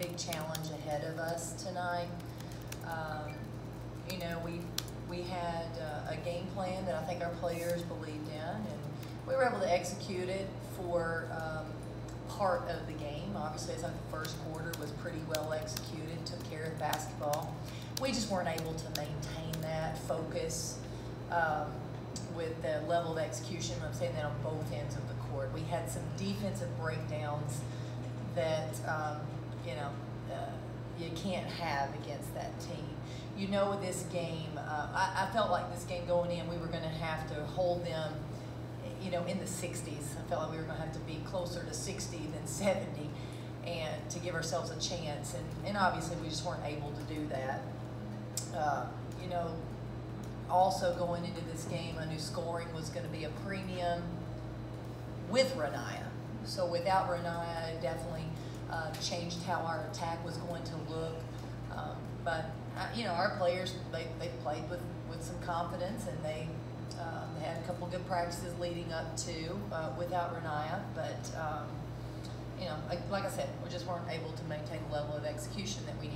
big challenge ahead of us tonight. Um, you know, we, we had uh, a game plan that I think our players believed in, and we were able to execute it for um, part of the game. Obviously, I think the first quarter was pretty well executed, took care of the basketball. We just weren't able to maintain that focus um, with the level of execution. I'm saying that on both ends of the court. We had some defensive breakdowns that, um, you know, uh, you can't have against that team. You know, with this game, uh, I, I felt like this game going in, we were going to have to hold them, you know, in the 60s. I felt like we were going to have to be closer to 60 than 70 and to give ourselves a chance. And, and obviously, we just weren't able to do that. Uh, you know, also going into this game, I knew scoring was going to be a premium with Rennia. So without Rennia, definitely uh, changed how our attack was going to look. Um, but uh, you know, our players they, they played with, with some confidence and they uh, they had a couple good practices leading up to uh, without Rennia. But um, you know, like, like I said, we just weren't able to maintain the level of execution that we